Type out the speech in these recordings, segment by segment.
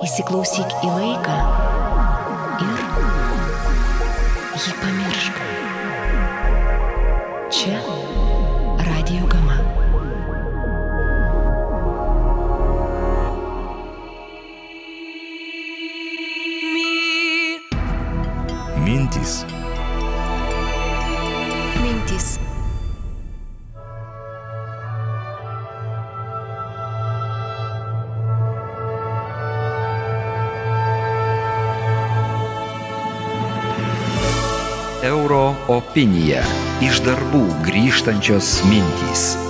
Įsiklausyk į laiką ir jį pamiršk. Čia Radio Gama. Opinija. Iš darbų grįžtančios mintys.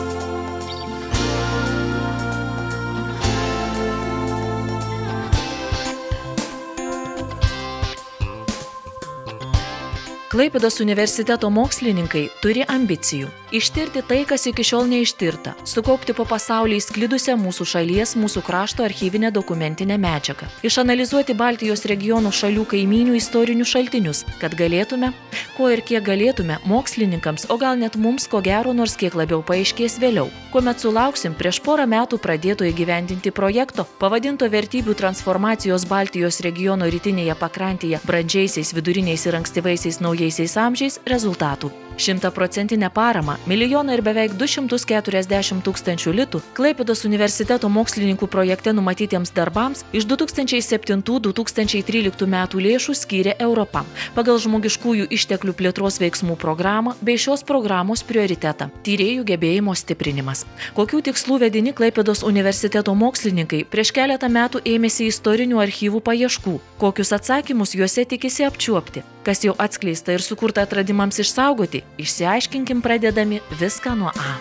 Klaipėdos universiteto mokslininkai turi ambicijų - ištirti tai, kas iki šiol neištirta, sukaupti po pasaulį įsklidusią mūsų šalies, mūsų krašto archyvinę dokumentinę medžiagą, išanalizuoti Baltijos regiono šalių kaiminių istorinius šaltinius, kad galėtume, ko ir kiek galėtume, mokslininkams, o gal net mums, ko gero, nors kiek labiau paaiškės vėliau, kuomet sulauksim prieš porą metų pradėto įgyvendinti projekto, pavadinto vertybių transformacijos Baltijos regiono rytinėje pakrantėje brandžiaisiais viduriniais ir ankstyvaisiais naujaisiais amžiais rezultatų. Šimtaprocentinę paramą, milijoną ir beveik 240 tūkstančių litų Klaipėdos universiteto mokslininkų projekte numatytiems darbams iš 2007-2013 metų lėšų skyrė Europą pagal žmogiškųjų išteklių plėtros veiksmų programą bei šios programos prioritetą - tyrėjų gebėjimo stiprinimas. Kokių tikslų vedini Klaipėdos universiteto mokslininkai prieš keletą metų ėmėsi istorinių archyvų paieškų, kokius atsakymus juose tikisi apčiuopti, kas jau atskleista ir sukurta atradimams išsaugoti, išsiaiškinkim pradedami viską nuo A.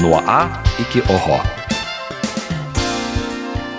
Nuo A iki Oho.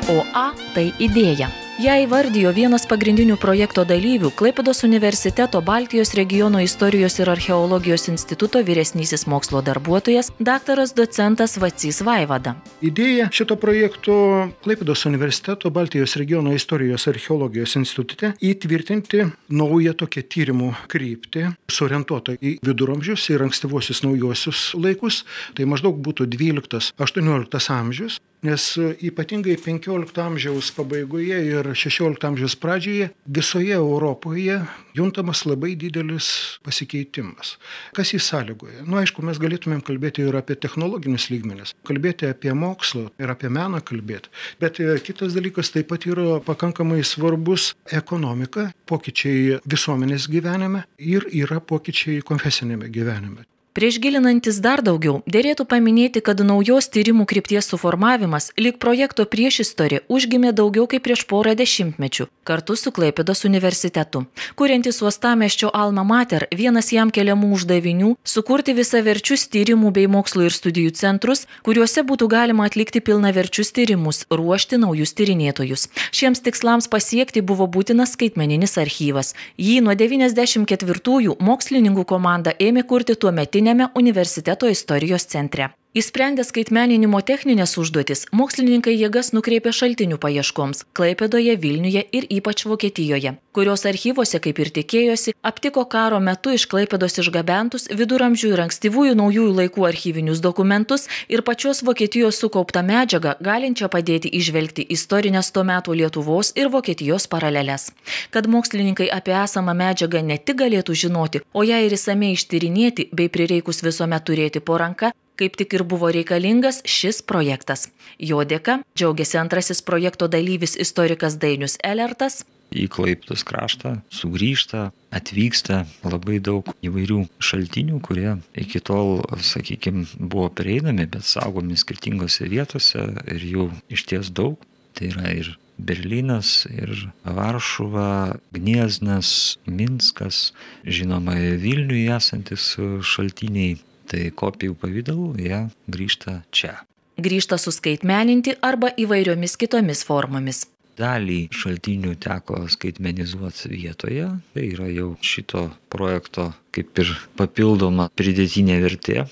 O A tai idėja. Ja įvardijo vienas pagrindinių projekto dalyvių Klaipėdos universiteto Baltijos regiono istorijos ir archeologijos instituto vyresnysis mokslo darbuotojas daktaras docentas Vacys Vaivada. Idėja šito projekto Klaipėdos universiteto Baltijos regiono istorijos archeologijos institute įtvirtinti naują tokią tyrimų kryptį, sorientuotą į viduramžius ir ankstyvuosius naujosius laikus. Tai maždaug būtų 12-18 amžius, nes ypatingai 15 amžiaus pabaigoje ir 16 amžiaus pradžioje visoje Europoje juntamas labai didelis pasikeitimas. Kas jį sąlygoja? Na, nu, aišku, mes galėtumėm kalbėti ir apie technologinius lygmenis, kalbėti apie mokslą ir apie meną kalbėti. Bet e, kitas dalykas taip pat yra pakankamai svarbus ekonomika, pokyčiai visuomenės gyvenime ir yra pokyčiai konfesinėme gyvenime. Prieš gilinantis dar daugiau, dėrėtų paminėti, kad naujos tyrimų krypties suformavimas, lyg projekto priešistorė, užgimė daugiau kaip prieš porą dešimtmečių, kartu su Klaipėdos universitetu. Kuriantis uostameščio Alma Mater, vienas jam keliamų uždavinių - sukurti visaverčius tyrimų bei mokslo ir studijų centrus, kuriuose būtų galima atlikti pilnaverčius tyrimus, ruošti naujus tyrinėtojus. Šiems tikslams pasiekti buvo būtinas skaitmeninis archyvas. Jį nuo 94-ųjų mokslininkų komanda ėmė kurti tuo metu Tarptautinėme universiteto istorijos centre. Įsprendę skaitmeninimo techninės užduotis, mokslininkai jėgas nukreipė šaltinių paieškoms - Klaipėdoje, Vilniuje ir ypač Vokietijoje, kurios archyvose, kaip ir tikėjosi, aptiko karo metu iš Klaipėdos išgabentus viduramžių ir ankstyvųjų naujųjų laikų archyvinius dokumentus ir pačios Vokietijos sukauptą medžiagą, galinčią padėti išvelgti istorinės tuo metu Lietuvos ir Vokietijos paraleles. Kad mokslininkai apie esamą medžiagą ne tik galėtų žinoti, o ją ir įsamei ištyrinėti bei prireikus visuomet turėti po ranka, kaip tik ir buvo reikalingas šis projektas. Jo dėka džiaugiasi antrasis projekto dalyvis istorikas Dainius Elertas. Į Klaiptos kraštą sugrįžta, atvyksta labai daug įvairių šaltinių, kurie iki tol, sakykime, buvo prieinami, bet saugomi skirtingose vietose ir jų iš ties daug. Tai yra ir Berlynas, ir Varšuva, Gnieznas, Minskas, žinoma, Vilniuje esantis šaltiniai tai kopijų pavydalu jie grįžta čia. Grįžta suskaitmeninti arba įvairiomis kitomis formomis. Dalį šaltinių teko skaitmenizuoti vietoje, tai yra jau šito projekto kaip ir papildoma pridėtinė vertė,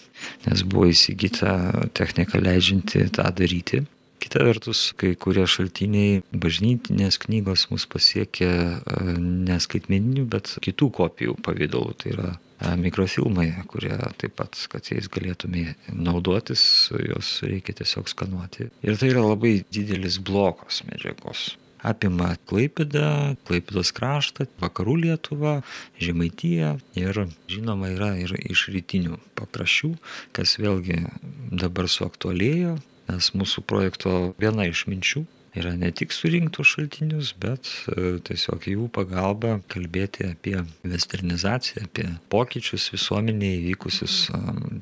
nes buvo įsigyta technika leidžianti tą daryti. Kita vertus, kai kurie šaltiniai, bažnytinės knygos mus pasiekia e, ne skaitmeninių, bet kitų kopijų pavydalų. Tai yra e, mikrofilmai, kurie taip pat, kad jais galėtume naudotis, juos reikia tiesiog skanuoti. Ir tai yra labai didelis blokas medžiagos apima Klaipidą, Klaipidos kraštą, vakarų Lietuvą, Žemaitiją ir žinoma yra ir iš rytinių pakraščių, kas vėlgi dabar suaktualėjo, nes mūsų projekto viena iš minčių yra ne tik surinktų šaltinius, bet e, tiesiog jų pagalba kalbėti apie westernizaciją, apie pokyčius visuomenėje įvykusius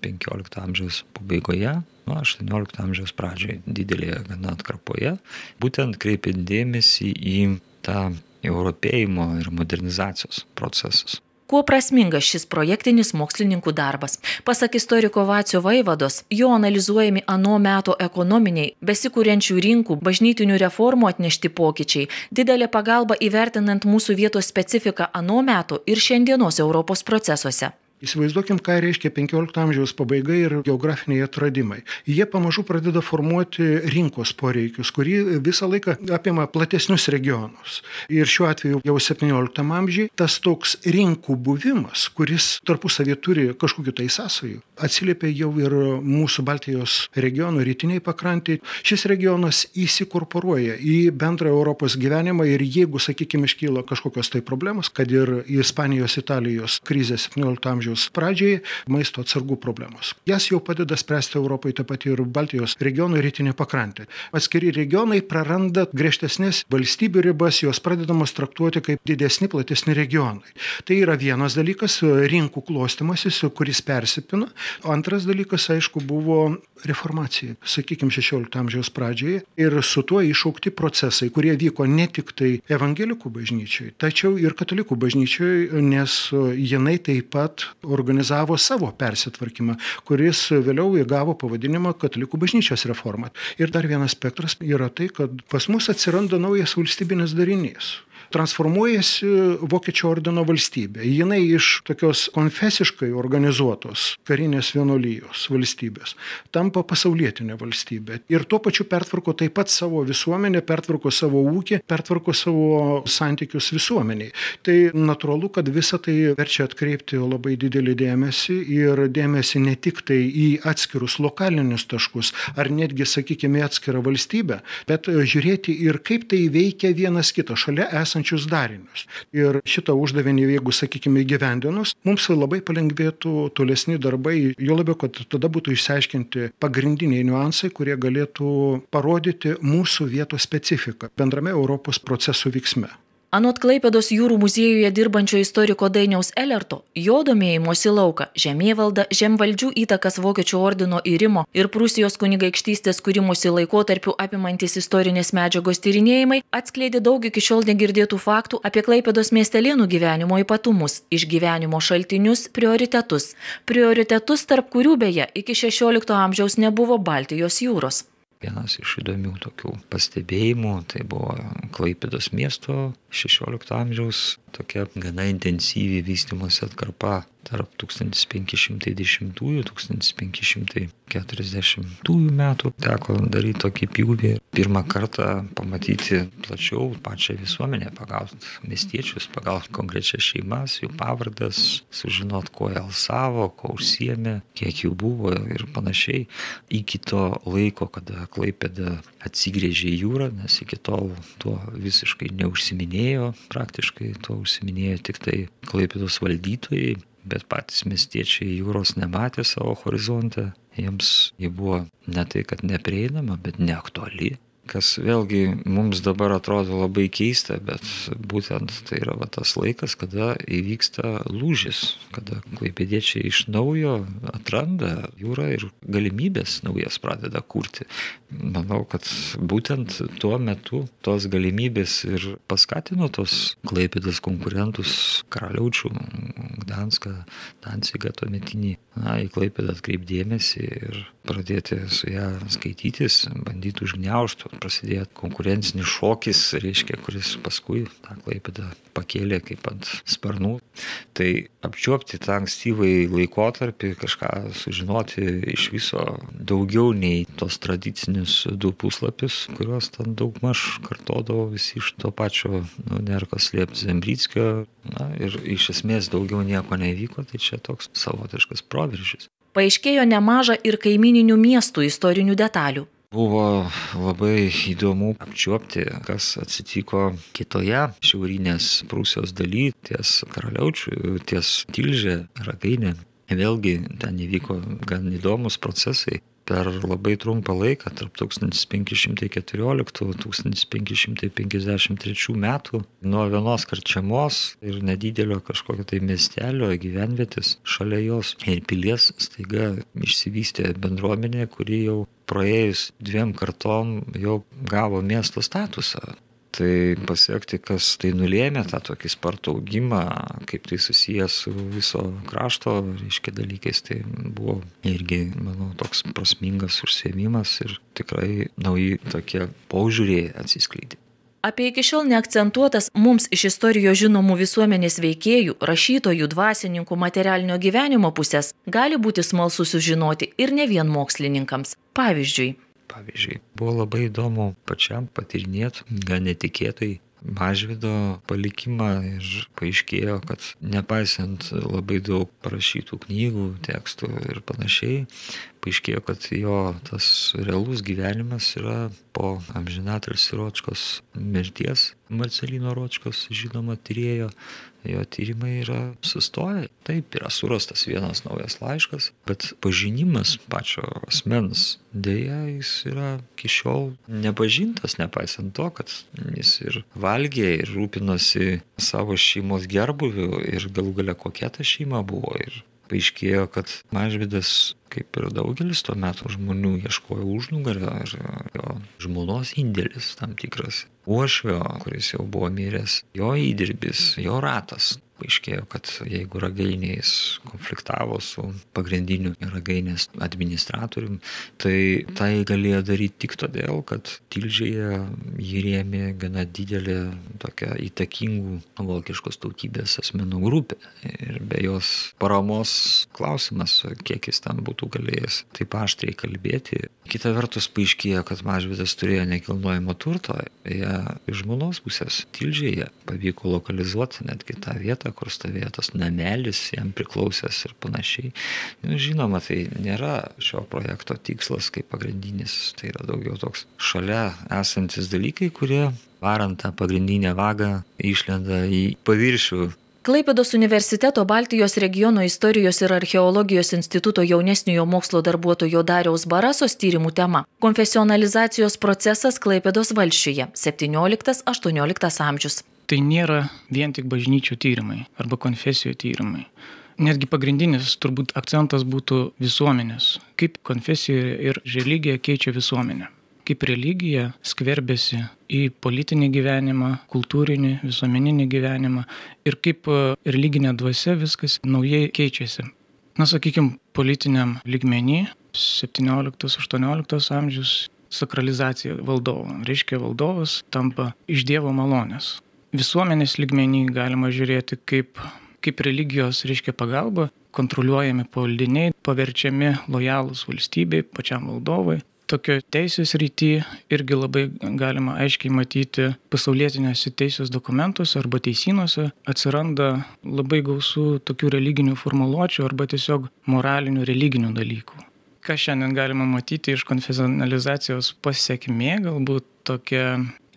15 amžiaus pabaigoje, nuo 18 amžiaus pradžioje, didelėje gana atkarpoje, būtent kreipiant dėmesį į tą europėjimo ir modernizacijos procesus. Kuo prasmingas šis projektinis mokslininkų darbas? Pasak istoriko Vacio Vaivados, jo analizuojami ano meto ekonominiai, besikūrenčių rinkų, bažnytinių reformų atnešti pokyčiai, didelė pagalba įvertinant mūsų vietos specifiką ano meto ir šiandienos Europos procesuose. Įsivaizduokim, ką reiškia 15 amžiaus pabaiga ir geografiniai atradimai. Jie pamažu pradeda formuoti rinkos poreikius, kurį visą laiką apima platesnius regionus. Ir šiuo atveju jau 17 amžiai tas toks rinkų buvimas, kuris tarpusavį turi kažkokiu tai sąsajų, atsiliepia jau ir mūsų Baltijos regionų rytiniai pakrantį. Šis regionas įsikorporuoja į bendrą Europos gyvenimą ir jeigu, sakykime, iškyla kažkokios tai problemos, kad ir Ispanijos, Italijos krizė 17 amžiaus amžiaus pradžioje maisto atsargų problemos. Jas jau padeda spręsti Europai taip pat ir Baltijos regionų rytinė pakrantė. Atskiri regionai praranda griežtesnės valstybių ribas, jos pradedamos traktuoti kaip didesni, platesni regionai. Tai yra vienas dalykas - rinkų klostimasis, kuris persipina. Antras dalykas, aišku, buvo reformacija, sakykime, 16 amžiaus pradžioje ir su tuo iššaukti procesai, kurie vyko ne tik tai evangelikų bažnyčiai, tačiau ir katalikų bažnyčiai, nes jinai taip pat organizavo savo persitvarkymą, kuris vėliau įgavo pavadinimą Katalikų bažnyčios reforma. Ir dar vienas spektras yra tai, kad pas mus atsiranda naujas valstybinis darinys transformuojasi Vokiečių ordino valstybė. Jinai iš tokios konfesiškai organizuotos karinės vienolyjos valstybės tampa pasaulietinė valstybė. Ir tuo pačiu pertvarko taip pat savo visuomenę, pertvarko savo ūkį, pertvarko savo santykius visuomeniai. Tai natūralu, kad visa tai verčia atkreipti labai didelį dėmesį ir dėmesį ne tik tai į atskirus lokalinius taškus ar netgi, sakykime, atskirą valstybę, bet žiūrėti ir kaip tai veikia vienas kitą šalia esant esančius darinius. Ir šitą uždavinį, jeigu, sakykime, įgyvendinus, mums labai palengvėtų tolesni darbai, jo labiau, kad tada būtų išsiaiškinti pagrindiniai niuansai, kurie galėtų parodyti mūsų vietos specifiką bendrame Europos procesų vyksme. Anot Klaipėdos jūrų muziejuje dirbančio istoriko Dainiaus Elerto, jo domėjimosi lauką - žemėvalda, žemvaldžių įtakas Vokiečių ordino įrimo ir Prūsijos kunigaikštystės kūrimosi laikotarpiu apimantis istorinės medžiagos tyrinėjimai atskleidė daug iki šiol negirdėtų faktų apie Klaipėdos miestelėnų gyvenimo ypatumus, išgyvenimo šaltinius, prioritetus. Prioritetus, tarp kurių beje iki XVI amžiaus nebuvo Baltijos jūros. Vienas iš įdomių tokių pastebėjimų tai buvo Klaipėdos miesto 16 amžiaus tokia gana intensyviai vystimosi atkarpa tarp 1510-1540 metų. Teko daryti tokį pjūvį. Pirmą kartą pamatyti plačiau pačią visuomenę, pagauti miestiečius, pagauti konkrečias šeimas, jų pavardas, sužinot, ko jie alsavo, ko užsiemė, kiek jų buvo ir panašiai. Iki to laiko, kada Klaipėda atsigrėžė į jūrą, nes iki tol tuo visiškai neužsiminėjo, praktiškai tuo užsiminėjo tik tai Klaipėdos valdytojai bet patys miestiečiai jūros nematė savo horizonte, jiems ji buvo ne tai, kad neprieinama, bet neaktuali kas vėlgi mums dabar atrodo labai keista, bet būtent tai yra va, tas laikas, kada įvyksta lūžis, kada klaipėdiečiai iš naujo atranda jūrą ir galimybės naujas pradeda kurti. Manau, kad būtent tuo metu tos galimybės ir paskatino tos klaipėdas konkurentus karaliaučių, Gdanską, Dansigą tuometinį, na, į klaipėdą atkreipdėmėsi ir pradėti su ją skaitytis, bandyti užgneušti, prasidėjo konkurencinis šokis, reiškia, kuris paskui tą klaipėdą pakėlė kaip ant sparnų. Tai apčiuopti tą ankstyvąjį laikotarpį, kažką sužinoti iš viso daugiau nei tos tradicinius du puslapius, kuriuos ten daug maž kartodavo visi iš to pačio nu, Nerkos Lieps Zembryckio. Na, ir iš esmės daugiau nieko nevyko, tai čia toks savotiškas proveržis. Paaiškėjo nemaža ir kaimininių miestų istorinių detalių. Buvo labai įdomu apčiuopti, kas atsitiko kitoje šiaurinės Prūsijos daly, ties Karaliaučių, ties Tilžė, Ragainė. Vėlgi ten įvyko gan įdomus procesai per labai trumpą laiką, tarp 1514-1553 metų, nuo vienos karčiamos ir nedidelio kažkokio tai miestelio gyvenvietis šalia jos. Ir pilies staiga išsivystė bendruomenė, kuri jau praėjus dviem kartom jau gavo miesto statusą tai pasiekti, kas tai nulėmė tą tokį spartų augimą, kaip tai susijęs su viso krašto, reiškia dalykais, tai buvo irgi, manau, toks prasmingas užsiemimas ir tikrai nauji tokie paužiūrėjai atsiskleidė. Apie iki šiol neakcentuotas mums iš istorijos žinomų visuomenės veikėjų, rašytojų, dvasininkų materialinio gyvenimo pusės gali būti smalsu sužinoti ir ne vien mokslininkams. Pavyzdžiui, Pavyzdžiui, buvo labai įdomu pačiam patirinėti, gan netikėtai Mažvido palikimą ir paaiškėjo, kad nepaisant labai daug parašytų knygų, tekstų ir panašiai, paaiškėjo, kad jo tas realus gyvenimas yra po amžinatelis Ročkos mirties. Marcelino Ročkos, žinoma, tyrėjo jo tyrimai yra sustoję. Taip, yra surastas vienas naujas laiškas, bet pažinimas pačio asmens dėja jis yra iki šiol nepažintas, nepaisant to, kad jis ir valgė, ir rūpinosi savo šeimos gerbuviu, ir galų gale kokia ta šeima buvo. Ir paaiškėjo, kad Mažvidas, kaip ir daugelis tuo metu žmonių, ieškojo užnugario ir jo žmonos indėlis tam tikras uošvio, kuris jau buvo miręs, jo įdirbis, jo ratas. Paaiškėjo, kad jeigu ragainiais konfliktavo su pagrindiniu ragainės administratorium, tai tai galėjo daryti tik todėl, kad Tilžėje jį rėmė gana didelė tokia įtakingų vokiškos tautybės asmenų grupė. Ir be jos paramos klausimas, kiek jis ten būtų galėjęs taip aštriai kalbėti. Kita vertus paaiškėjo, kad Mažvidas turėjo nekilnojamo turto. Jie iš žmonos pusės Tilžėje pavyko lokalizuoti netgi tą vietą, kur stovėjo tas namelis, jam priklausęs ir panašiai. Nu, žinoma, tai nėra šio projekto tikslas kaip pagrindinis, tai yra daugiau toks šalia esantis dalykai, kurie varant tą pagrindinę vagą išlenda į paviršių Klaipėdos universiteto Baltijos regiono istorijos ir archeologijos instituto jaunesniojo mokslo darbuotojo Dariaus Barasos tyrimų tema - konfesionalizacijos procesas Klaipėdos valščiuje - 17-18 amžius. Tai nėra vien tik bažnyčių tyrimai arba konfesijų tyrimai. Netgi pagrindinis turbūt akcentas būtų visuomenės, kaip konfesija ir religija keičia visuomenę kaip religija skverbiasi į politinį gyvenimą, kultūrinį, visuomeninį gyvenimą ir kaip e, religinė dvasia viskas naujai keičiasi. Na, sakykime, politiniam lygmenį 17-18 amžius sakralizacija valdovo. Reiškia, valdovas tampa iš Dievo malonės. Visuomenės lygmenį galima žiūrėti kaip, kaip religijos, reiškia, pagalba, kontroliuojami pavaldiniai, paverčiami lojalūs valstybei, pačiam valdovui, tokio teisės rytį irgi labai galima aiškiai matyti pasaulietinėse teisės dokumentuose arba teisynuose. Atsiranda labai gausų tokių religinių formuluočių arba tiesiog moralinių religinių dalykų. Ką šiandien galima matyti iš konfesionalizacijos pasiekmė, galbūt tokia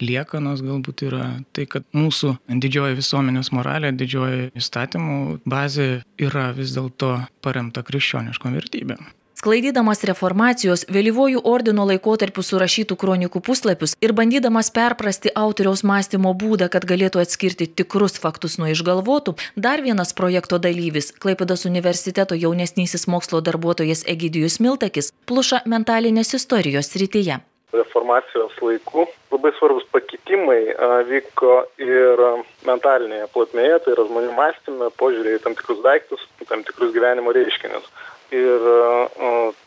liekanos galbūt yra tai, kad mūsų didžioji visuomenės moralė, didžioji įstatymų bazė yra vis dėlto paremta krikščioniškom vertybėm. Sklaidydamas reformacijos vėlyvojų ordino laikotarpių surašytų kronikų puslapius ir bandydamas perprasti autoriaus mąstymo būdą, kad galėtų atskirti tikrus faktus nuo išgalvotų, dar vienas projekto dalyvis, Klaipėdos universiteto jaunesnysis mokslo darbuotojas Egidijus Miltakis, pluša mentalinės istorijos srityje reformacijos laikų labai svarbus pakitimai vyko ir mentalinėje plotmėje, tai yra žmonių mąstyme, požiūrė į tam tikrus daiktus, tam tikrus gyvenimo reiškinius ir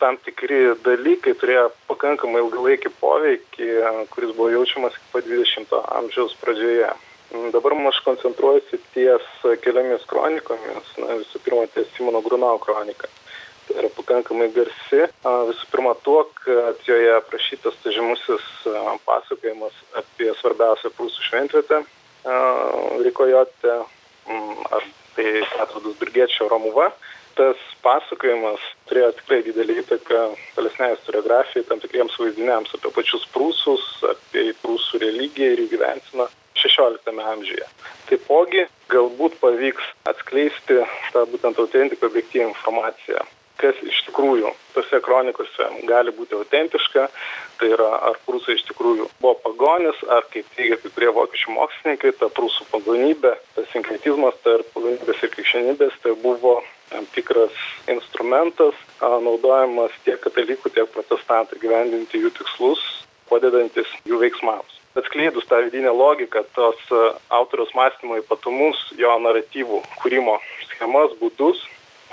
tam tikri dalykai turėjo pakankamai ilgalaikį poveikį, kuris buvo jaučiamas iki pat 20 amžiaus pradžioje. Dabar aš koncentruojuosi ties keliomis kronikomis, na, visų pirma, ties Simono Grunau kroniką. Yra pakankamai garsi, visų pirma tuo, kad joje aprašytas žymusis pasakojimas apie svarbiausią prūsų šventvietę Rikojote, ar tai Atvados Birgiečio Romuva. Tas pasakojimas turėjo tikrai didelį įtaką tolesnei istoriografijai, tam tikriems vaizdiniams apie pačius prūsus, apie prūsų religiją ir jų gyvensiną XVI amžiuje. Taipogi galbūt pavyks atskleisti tą būtent autentiką objektyvą informaciją kas iš tikrųjų tose kronikose gali būti autentiška, tai yra ar prūsai iš tikrųjų buvo pagonis, ar kaip teigia kai kurie vokiečių mokslininkai, ta prūsų pagonybė, tas sinkretizmas tarp pagonybės ir krikščionybės, tai buvo tam tikras instrumentas, naudojamas tiek katalikų, tiek protestantų gyvendinti jų tikslus, padedantis jų veiksmams. Atskleidus tą vidinę logiką, tos autoriaus mąstymo ypatumus, jo naratyvų kūrimo schemas, būdus,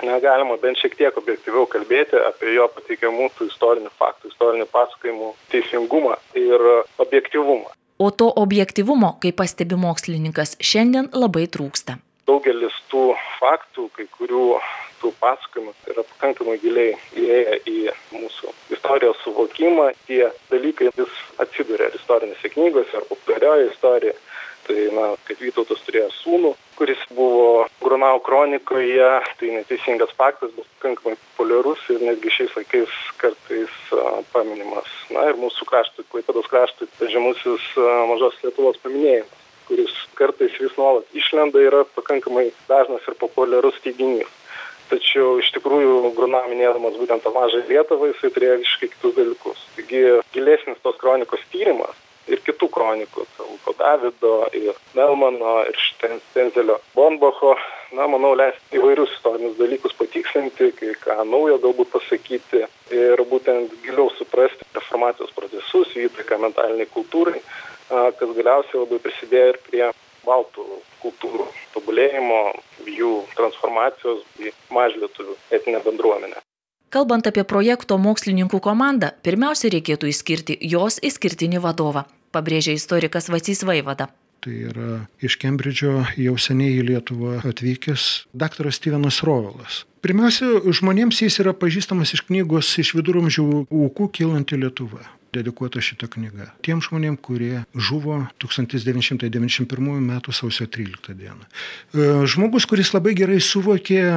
negalima bent šiek tiek objektyviau kalbėti apie jo pateikiamų tų istorinių faktų, istorinių pasakojimų teisingumą ir objektivumą. O to objektivumo, kaip pastebi mokslininkas, šiandien labai trūksta. Daugelis tų faktų, kai kurių tų pasakojimų yra pakankamai giliai įėję į mūsų istorijos suvokimą, tie dalykai vis atsiduria istorinėse knygose, ar populiarioje istorijoje tai na kad vytautas turėjo sūnų kuris buvo grunau kronikoje tai neteisingas faktas bet pakankamai populiarus ir netgi šiais laikais kartais paminimas. Na ir mūsų kraštui klaipėdos kraštui žymusis mažos lietuvos paminėjimas kuris kartais vis nuolat išlenda yra pakankamai dažnas ir populiarus teiginys. Tačiau iš tikrųjų grunau minėdamas būtent tą mažąją lietuvą jisai turėjo visiškai kitus dalykus. Taigi gilesnis tos kronikos tyrimas ir kitų kronikų Luko Davido, ir Melmano, ir Štenzelio Bonbacho. Na, manau, leis įvairius istorinius dalykus patikslinti, kai ką naujo galbūt pasakyti ir būtent giliau suprasti reformacijos procesus, įtaką mentaliniai kultūrai, kas galiausiai labai prisidėjo ir prie baltų kultūrų tobulėjimo, jų transformacijos į mažlietuvių etinę bendruomenę. Kalbant apie projekto mokslininkų komandą, pirmiausia reikėtų išskirti jos išskirtinį vadovą, pabrėžia istorikas Vacys Vaivada. Tai yra iš Kembridžo jau seniai į Lietuvą atvykęs daktaras Stevenas Rovelas. Pirmiausia, žmonėms jis yra pažįstamas iš knygos iš viduramžių ūkų kylanti Lietuva dedikuota šita knyga. Tiem žmonėm, kurie žuvo 1991 m. sausio 13 d. E, žmogus, kuris labai gerai suvokė e,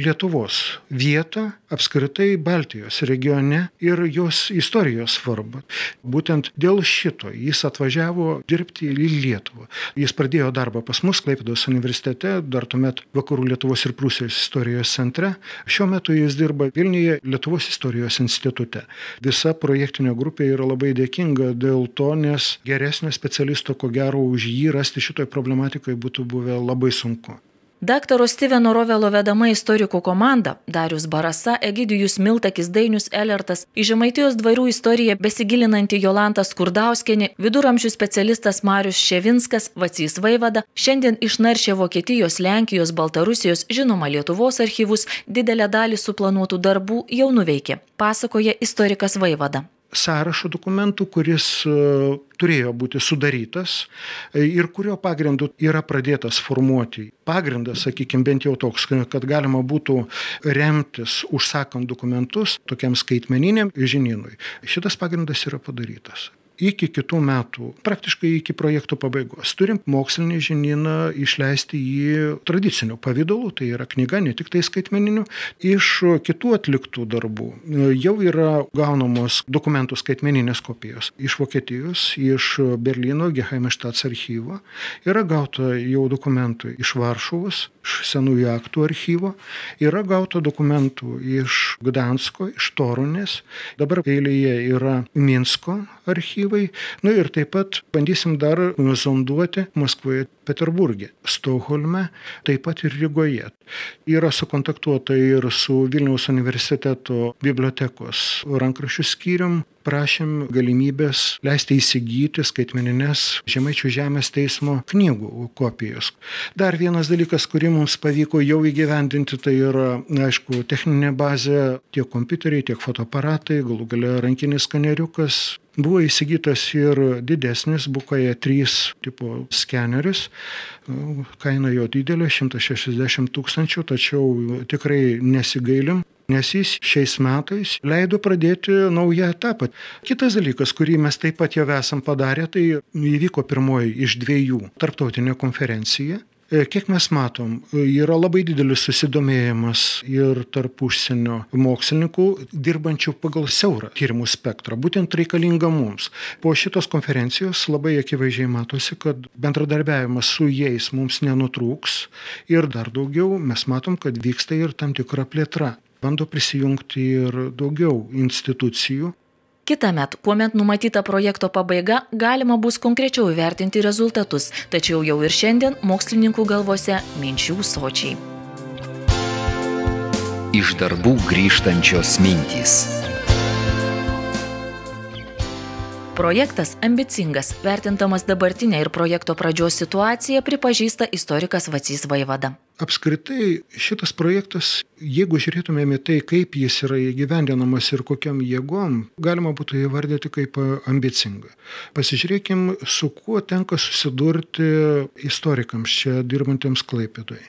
Lietuvos vietą apskritai Baltijos regione ir jos istorijos svarbą. Būtent dėl šito jis atvažiavo dirbti į Lietuvą. Jis pradėjo darbą pas mus Klaipėdos universitete, dar tuomet Vakarų Lietuvos ir Prūsijos istorijos centre. Šiuo metu jis dirba Vilniuje Lietuvos istorijos institute. Visa projektinė grupė yra labai dėkinga dėl to, nes geresnio specialisto, ko gero, už jį rasti šitoj problematikoje būtų buvę labai sunku. Daktaro Steveno Rovelo vedama istorikų komanda - Darius Barasa, Egidijus Miltakis, Dainius Elertas, į Žemaitijos dvarų istoriją besigilinanti Jolanta Skurdauskienė, viduramžių specialistas Marius Ševinskas, Vacys Vaivada, šiandien išnaršė Vokietijos, Lenkijos, Baltarusijos, žinoma Lietuvos archyvus, didelę dalį suplanuotų darbų jau nuveikė, pasakoja istorikas Vaivada sąrašo dokumentų, kuris e, turėjo būti sudarytas e, ir kurio pagrindu yra pradėtas formuoti. Pagrindas, sakykime, bent jau toks, kad galima būtų remtis užsakant dokumentus tokiam skaitmeniniam žinynui. Šitas pagrindas yra padarytas iki kitų metų, praktiškai iki projekto pabaigos. Turim mokslinį žinyną išleisti jį tradiciniu pavydalu, tai yra knyga, ne tik tai skaitmeniniu, iš kitų atliktų darbų. Jau yra gaunamos dokumentų skaitmeninės kopijos iš Vokietijos, iš Berlyno Geheimštats archyvo, yra gauta jau dokumentų iš Varšuvos, iš senųjų aktų archyvo, yra gauta dokumentų iš Gdansko, iš Torunės, dabar eilėje yra Minsko archyvai, nu ir taip pat bandysim dar zonduoti Maskvoje, Peterburgė, Stokholme, taip pat ir Rygoje. Yra sukontaktuota ir su Vilniaus universiteto bibliotekos rankraščių skyrium, prašėm galimybės leisti įsigyti skaitmenines Žemaičių žemės teismo knygų kopijos. Dar vienas dalykas, kurį mums pavyko jau įgyvendinti, tai yra, aišku, techninė bazė, tiek kompiuteriai, tiek fotoaparatai, galų galia rankinis skaneriukas, Buvo įsigytas ir didesnis Bukoje 3 tipo skeneris, kaina jo didelė - 160 tūkstančių, tačiau tikrai nesigailim nes jis šiais metais leido pradėti naują etapą. Kitas dalykas, kurį mes taip pat jau esam padarę, tai įvyko pirmoji iš dviejų tarptautinė konferencija kiek mes matom, yra labai didelis susidomėjimas ir tarp užsienio mokslininkų dirbančių pagal siaurą tyrimų spektrą, būtent reikalinga mums. Po šitos konferencijos labai akivaizdžiai matosi, kad bendradarbiavimas su jais mums nenutrūks ir dar daugiau mes matom, kad vyksta ir tam tikra plėtra. Bando prisijungti ir daugiau institucijų, Kitąmet, kuomet numatyta projekto pabaiga, galima bus konkrečiau įvertinti rezultatus, tačiau jau ir šiandien mokslininkų galvose minčių sočiai. Iš darbų grįžtančios mintys. Projektas ambicingas, vertintamas dabartinę ir projekto pradžios situaciją pripažįsta istorikas Vacys Vaivada. Apskritai šitas projektas jeigu žiūrėtumėm į tai kaip jis yra įgyvendinamas ir kokiom jėgom galima būtų įvardyti kaip ambicingą pasižiūrėkim su kuo tenka susidurti istorikams čia dirbantiems klaipėdoj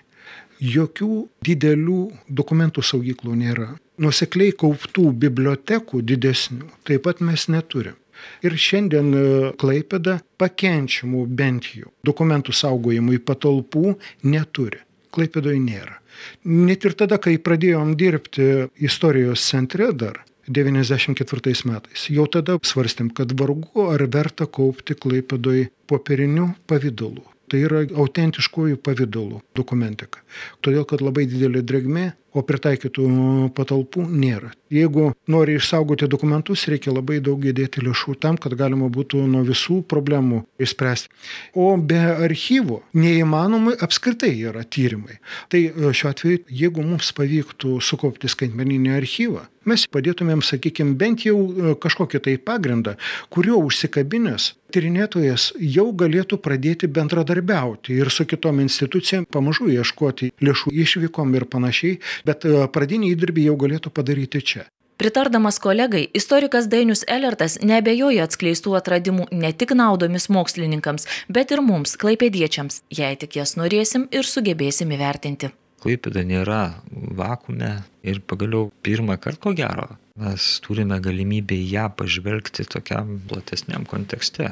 jokių didelių dokumentų saugyklų nėra. Nuosekliai kauptų bibliotekų didesnių taip pat mes neturim Ir šiandien Klaipėda pakenčiamų bent jau dokumentų saugojimui patalpų neturi. Klaipėdoje nėra. Net ir tada, kai pradėjom dirbti istorijos centre dar, 94 metais. Jau tada svarstėm, kad vargu ar verta kaupti Klaipėdoj popierinių pavydalų. Tai yra autentiškųjų pavydalų dokumentika. Todėl, kad labai didelė drėgmė, o pritaikytų patalpų nėra. Jeigu nori išsaugoti dokumentus, reikia labai daug įdėti lėšų tam, kad galima būtų nuo visų problemų išspręsti. O be archyvų neįmanomai apskritai yra tyrimai. Tai e, šiuo atveju, jeigu mums pavyktų sukaupti skaitmeninį archyvą, mes padėtumėm, sakykime, bent jau e, kažkokį tai pagrindą, kuriuo užsikabinęs tyrinėtojas jau galėtų pradėti bendradarbiauti ir su kitom institucijom pamažu ieškoti lėšų išvykom ir panašiai, bet e, pradinį įdirbį jau galėtų padaryti čia. Pritardamas kolegai, istorikas Dainius Elertas nebejoja atskleistų atradimų ne tik naudomis mokslininkams, bet ir mums, klaipėdiečiams, jei tik jas norėsim ir sugebėsim įvertinti. Klaipėda nėra vakume ir pagaliau pirmą kartą, ko gero, mes turime galimybę į ją pažvelgti tokiam platesniam kontekste.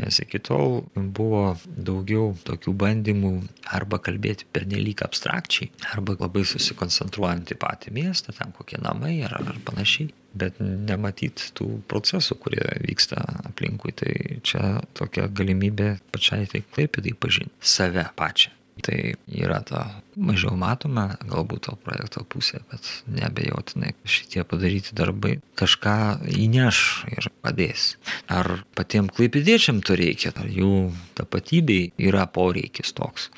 Nes iki tol buvo daugiau tokių bandymų arba kalbėti pernelyg abstrakčiai, arba labai susikoncentruojant į patį miestą, ten kokie namai ar, ar panašiai. Bet nematyt tų procesų, kurie vyksta aplinkui. Tai čia tokia galimybė pačiai tai klaipėdai pažinti save pačią tai yra ta mažiau matoma galbūt to projekto pusė, bet nebejotinai šitie padaryti darbai kažką įneš ir padės. Ar patiems klaipidiečiam to reikia, ar jų tapatybei yra poreikis toks.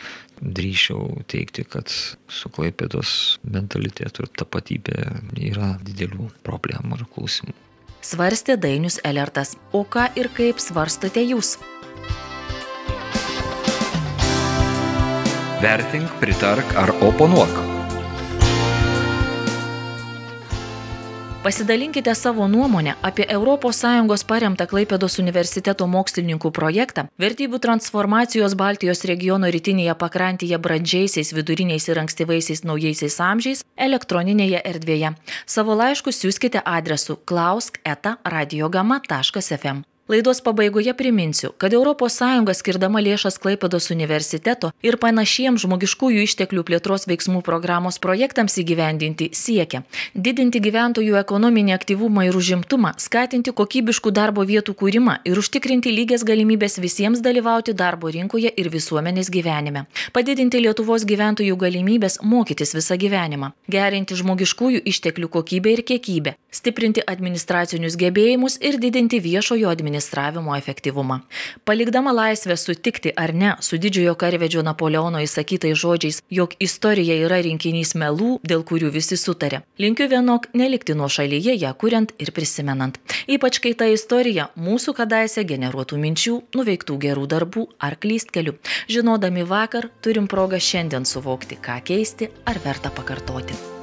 Drįšiau teikti, kad su klaipėdos mentalitetu ir tapatybė yra didelių problemų ir klausimų. Svarstė Dainius Elertas. O ką ir kaip svarstote jūs? Vertink, pritark ar oponuok. Pasidalinkite savo nuomonę apie ES paremtą Klaipėdos universiteto mokslininkų projektą Vertybių transformacijos Baltijos regiono rytinėje pakrantėje brandžiaisiais, viduriniais ir ankstyvaisiais naujaisiais amžiais elektroninėje erdvėje. Savo laiškus siūskite adresu klausk eta radiogama.fm. Laidos pabaigoje priminsiu, kad ES skirdama lėšas Klaipados universiteto ir panašiems žmogiškųjų išteklių plėtros veiksmų programos projektams įgyvendinti siekia didinti gyventojų ekonominį aktyvumą ir užimtumą, skatinti kokybiškų darbo vietų kūrimą ir užtikrinti lygias galimybės visiems dalyvauti darbo rinkoje ir visuomenės gyvenime, padidinti Lietuvos gyventojų galimybės mokytis visą gyvenimą, gerinti žmogiškųjų išteklių kokybę ir kiekybę, stiprinti administracinius gebėjimus ir didinti viešojo administravimo administravimo efektyvumą. Palikdama laisvę sutikti ar ne su didžiojo karvedžio Napoleono įsakytais žodžiais, jog istorija yra rinkinys melų, dėl kurių visi sutarė. Linkiu vienok nelikti nuo šalyje ją kuriant ir prisimenant. Ypač kai ta istorija mūsų kadaise generuotų minčių, nuveiktų gerų darbų ar klystkelių. Žinodami vakar, turim progą šiandien suvokti, ką keisti ar verta pakartoti.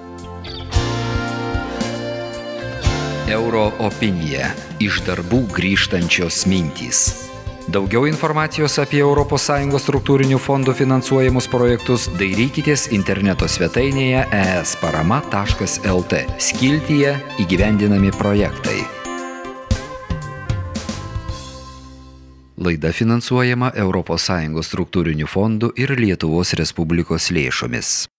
Euro opinija. Iš darbų grįžtančios mintys. Daugiau informacijos apie ES struktūrinių fondų finansuojamus projektus dairykitės interneto svetainėje esparama.lt skiltyje įgyvendinami projektai. Laida finansuojama ES struktūrinių fondų ir Lietuvos Respublikos lėšomis.